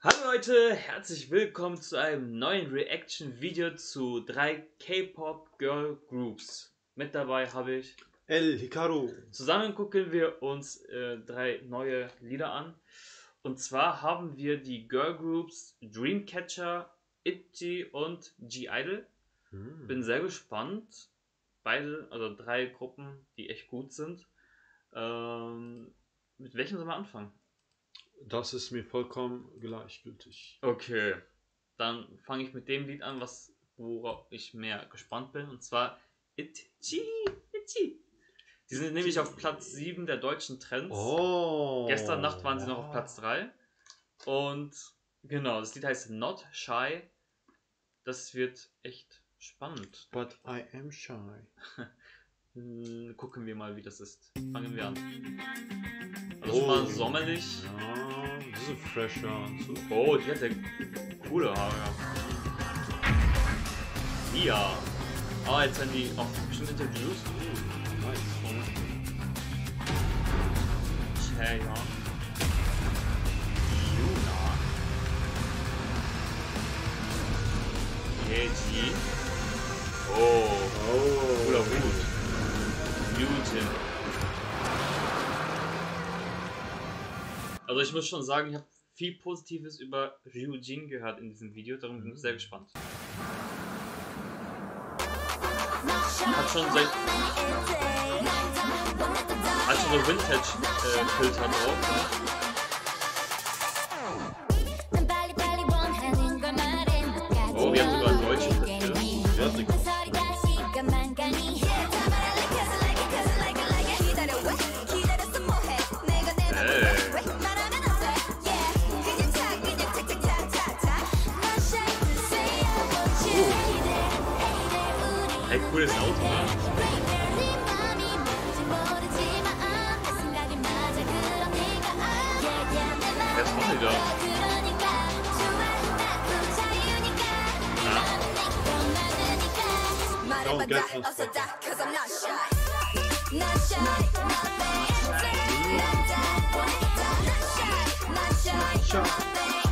Hallo Leute, herzlich willkommen zu einem neuen Reaction-Video zu drei K-Pop Girl Groups. Mit dabei habe ich El Hikaru. Zusammen gucken wir uns äh, drei neue Lieder an. Und zwar haben wir die Girl Groups Dreamcatcher, ITZY und G-Idol. Hm. Bin sehr gespannt. Beide, also drei Gruppen, die echt gut sind. Ähm, mit welchem sollen wir anfangen? Das ist mir vollkommen gleichgültig. Okay, dann fange ich mit dem Lied an, was worauf ich mehr gespannt bin. Und zwar ITZY. ITZY. Die sind nämlich auf Platz 7 der deutschen Trends. Oh. Gestern Nacht waren sie noch auf Platz 3. Und genau, das Lied heißt Not Shy. Das wird echt spannend. But I am shy. Hm, Gucken wir mal, wie das ist. Fangen wir an. Also schon mal sommerlich. Ja, das ist ein fresher Anzug. Oh, die hat ja coole Haare. Ja. Ah, jetzt werden die auch bestimmt Interviews. Uh, nice. Chaeyoung. Yuna. Yeji. Oh, Oh. cooler Hut. Yujin. Also ich muss schon sagen, ich habe viel Positives über Ryujin gehört in diesem Video, darum bin ich sehr gespannt. Hat schon seit hat schon so Vintage-Filter drauf. 109에서 나오구나. 대박이죠. Don't get so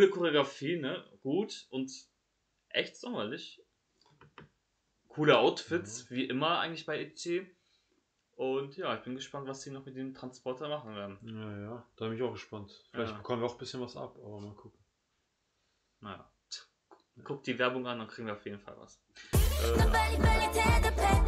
Coole Choreografie, ne? Gut und echt sommerlich. Coole Outfits, wie immer eigentlich bei ITZY. Und ja, ich bin gespannt, was sie noch mit dem Transporter machen werden. Ja, ja, da bin ich auch gespannt. Vielleicht Ja. bekommen wir auch ein bisschen was ab, aber mal gucken. Naja. Guckt die Werbung an, dann kriegen wir auf jeden Fall was. Äh,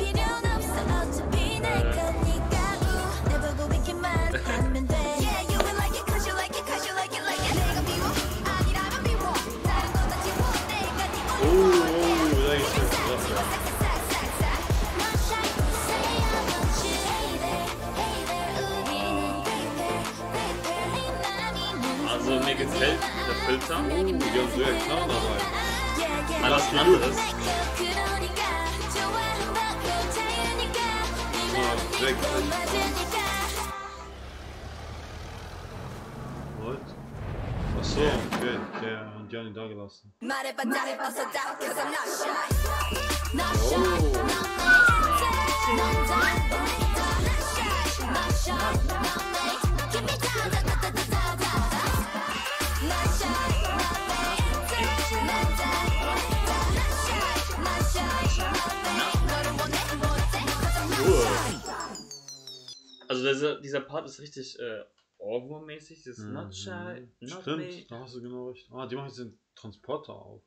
Ja, direkt. What? Achso, okay, der hat Gianni da gelassen. Also dieser, dieser Part ist richtig äh, Ohrwurm-mäßig. Me. Mhm. Stimmt, da hast du genau recht. Ah, die machen jetzt den Transporter auf.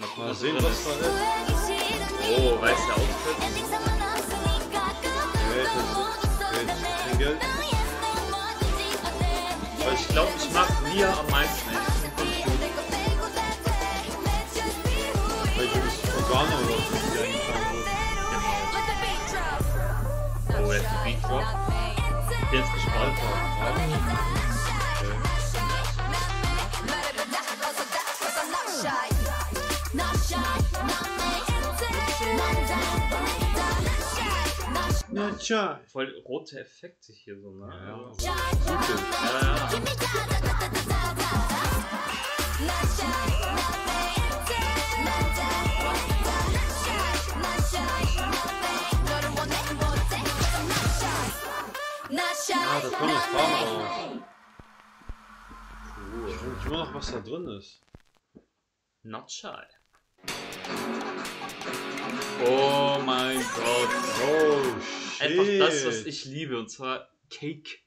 Mal Mal sehen, was da ist. Oh, weiße Outfit. Geld, Geld, kein Geld. Aber ich glaube, ich mag Lia am meisten. Favorit war, jetzt gespalten hat. Not shy. Voll rote Effekte hier so, ne? Ja, ja. Also, ja, ja. Not shy, Ah, da kommt das Farbe raus. Cool. Ich mich immer noch, was da drin ist. Not shy. Oh mein Gott. Oh, shit. Einfach das, was ich liebe, und zwar Cake.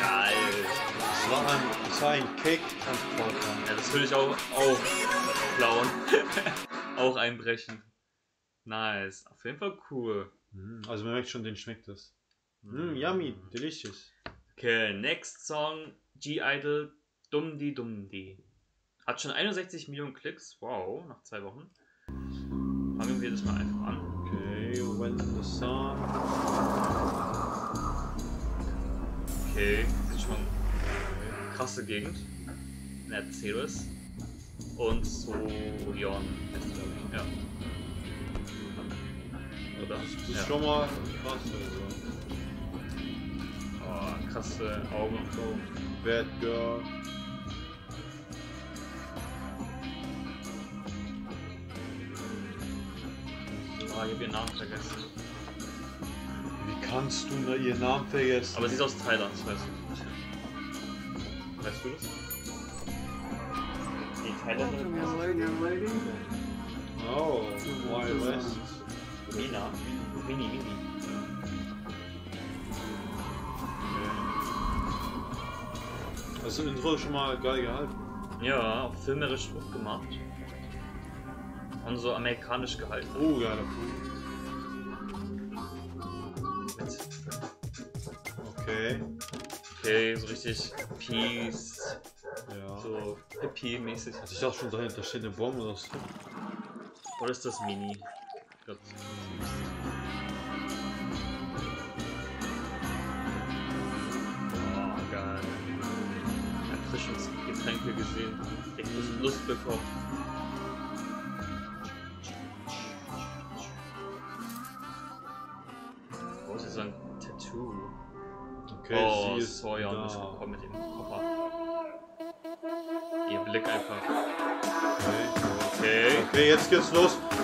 Geil. Das war ein, das war ein Cake-Transporter. Ja, das will ich auch, auch klauen. auch einbrechen. Nice. Auf jeden Fall cool. Mhm, Also man merkt schon, den schmeckt es. Mm, yummy, delicious. Okay, next Song. G-Idol. Dumdi Dumdi. Hat schon 61 Millionen Klicks. Wow, nach zwei Wochen. Fangen wir das mal einfach an. Okay, when the sun. Okay, ist schon krasse Gegend. Mercedes. Und glaube ich. Ja. Oder? Das ist Ja. schon mal krass. Also. Oh, krasse Augen so. Bad Girl. Oh, ich hab ihren Namen vergessen. Wie kannst du nur ihren Namen vergessen? Aber sie ist aus Thailand, das weißt du. Weißt du das? Die Thailänderin Oh, Wild West. Mina. Mini, Mini. Das Intro schon mal geil gehalten. Ja, auch filmerisch gut gemacht. Und so amerikanisch gehalten. Oh, ja, Mit, Okay. okay, so richtig Peace, Ja. so Hippie-mäßig. Also ich dachte schon, dahinter steht eine Bombe oder so. Oder ist das Mini? Ich das ist Oh, geil. Erfrischungsgetränke gesehen. Echt Lust, Lust bekommen. Oh, das ist ein Tattoo. Okay, oh, sie ist Sawyer da. ist gekommen mit dem Koffer. Ihr Blick einfach. Okay. Okay. okay, jetzt geht's los.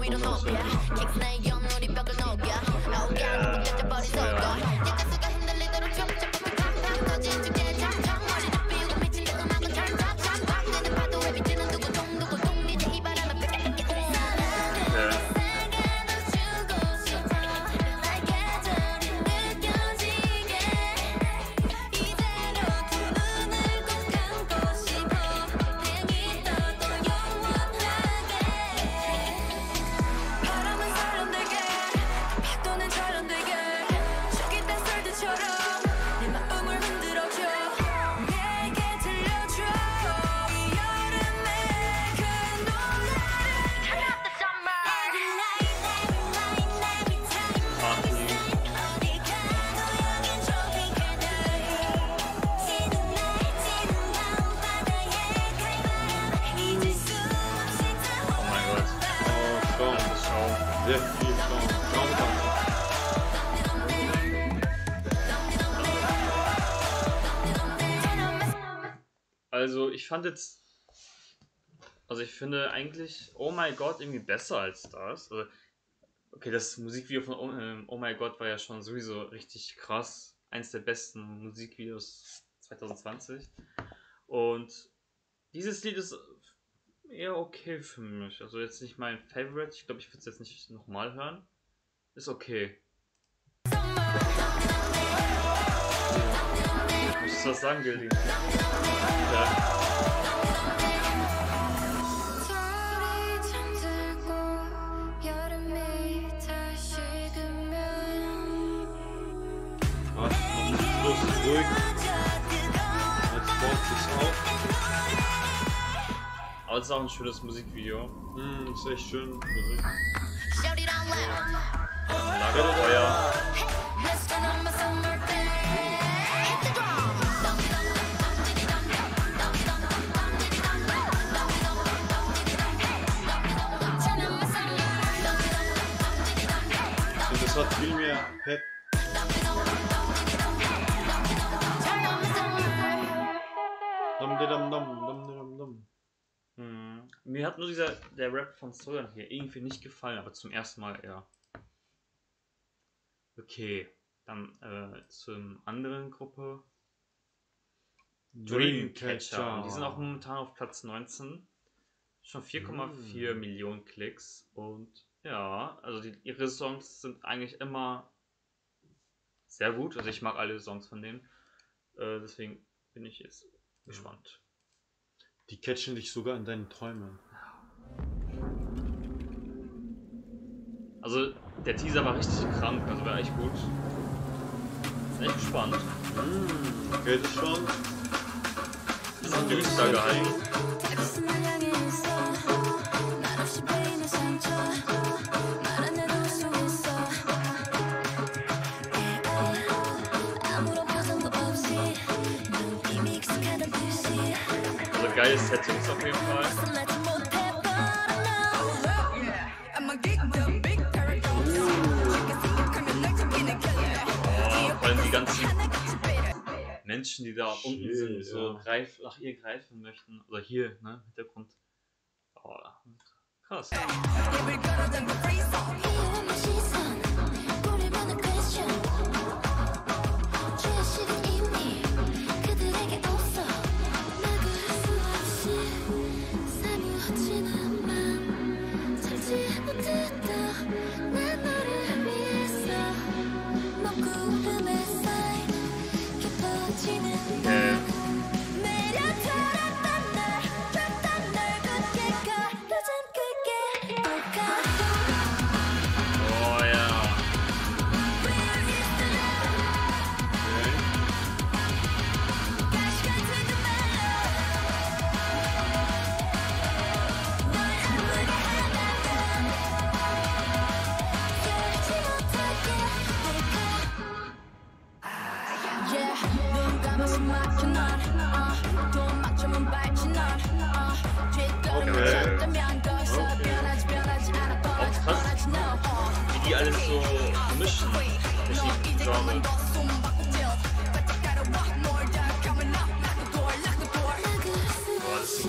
we don't know, yeah. Kicks, nay, the bugger, Also, ich fand jetzt Also ich finde eigentlich Oh My God irgendwie besser als das. Also, okay, das Musikvideo von Oh, ähm, oh My God war ja schon sowieso richtig krass. Eins der besten Musikvideos 2020. Und dieses Lied ist eher okay für mich. Also jetzt nicht mein Favorite. Ich glaube, ich würde es jetzt nicht nochmal hören. Ist okay. 면 Was? Noch nicht Schluss, ruhig. Jetzt baut sich's auf. Aber es ist auch ein schönes Musikvideo. Hm, ist echt schön. Lagerfeuer. Dum dum dum dum dum Dum. Hm. Mir hat nur dieser der Rap von Sojan hier irgendwie nicht gefallen, aber zum ersten Mal eher. Okay, dann äh, zum anderen Gruppe. Dreamcatcher. Und die sind auch momentan auf Platz 19. Schon 4,4 Mm. Millionen Klicks. Und ja, also die, ihre Songs sind eigentlich immer sehr gut. Also ich mag alle Songs von denen. Äh, deswegen bin ich jetzt gespannt. Die catchen dich sogar in deinen Träumen. Also der Teaser war richtig krank, also war echt gut. Bin echt gespannt. Hm, geht es schon? Bisschen düster gehalten. geiles Setting auf jeden Fall. Oh, vor allem die ganzen Menschen, die da unten sind, so ja. greif, nach ihr greifen möchten. Oder hier, ne, Hintergrund. Oh, krass.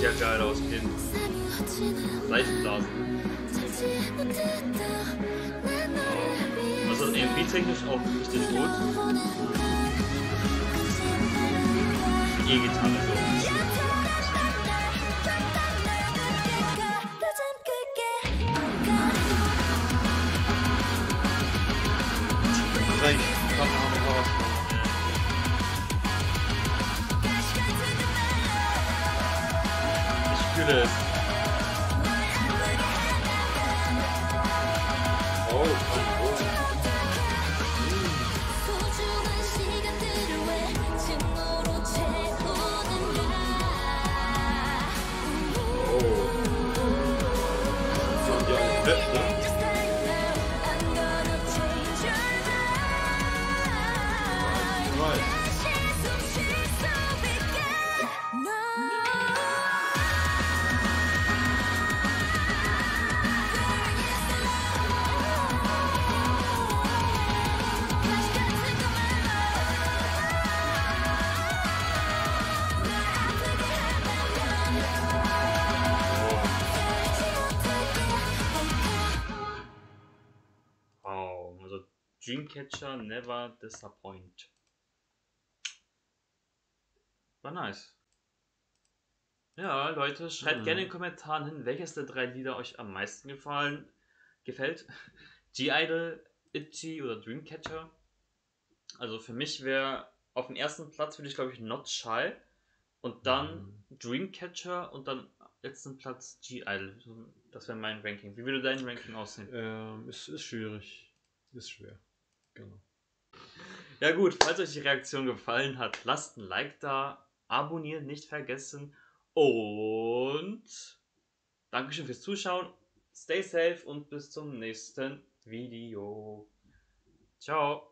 Sieht ja geil aus, den Seifenblasen. Also irgendwie-technisch auch richtig gut. E-Gitarre so. Ich fühle Dreamcatcher Never Disappoint. War nice. Ja, Leute, schreibt Mhm. gerne in den Kommentaren hin, welches der drei Lieder euch am meisten gefallen, gefällt. G-Idol, Itchy oder Dreamcatcher. Also für mich wäre auf dem ersten Platz würde ich glaube ich Not Shy und dann Dreamcatcher und dann letzten Platz G-Idol. Das wäre mein Ranking. Wie würde dein Ranking aussehen? Ähm, ist, ist schwierig. Ist schwer. Genau. Ja gut, falls euch die Reaktion gefallen hat, lasst ein Like da, abonnieren nicht vergessen und Dankeschön fürs Zuschauen, stay safe und bis zum nächsten Video. Ciao.